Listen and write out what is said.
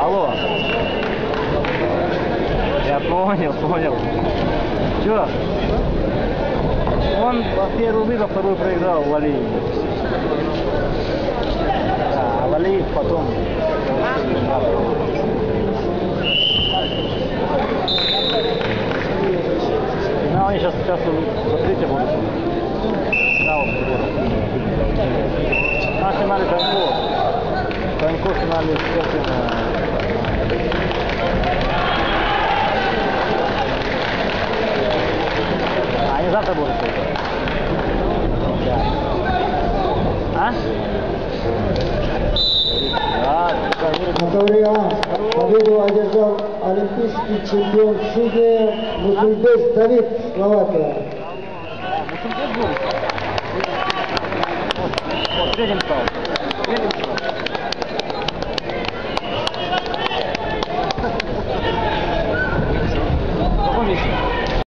Алло. Я понял, понял. Че? Он первую битву, вторую проиграл Валиев. А Валиев потом. Финал они сейчас, сейчас за третье будут. Финал. На финале Конько. Конько в финале Степина. А они завтра будут. Да. А? А. Победу одержал олимпийский чемпион Шуге Мусульбек Давид, Словакия. Вот, вот, третьим стал. Стал.